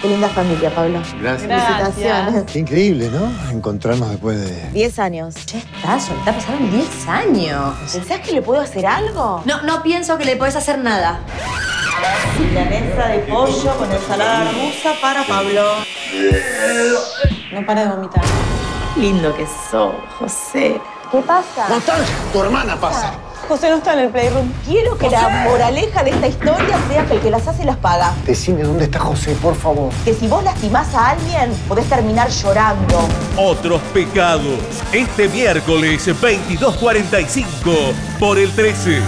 Qué linda familia, Pablo. Gracias. Felicitaciones. Qué increíble, ¿no? Encontrarnos después de... 10 años. Ya está, soltá, pasaron 10 años. ¿Pensás que le puedo hacer algo? No, no pienso que le podés hacer nada. Milanesa de pollo con ensalada rusa para Pablo. No para de vomitar. Lindo que sos, José. ¿Qué pasa? Constancia, tu hermana pasa. José no está en el playroom. Quiero que la moraleja de esta historia sea que el que las hace las paga. Decime dónde está José, por favor. Que si vos lastimás a alguien, podés terminar llorando. Otros pecados. Este miércoles 22.45 por el 13.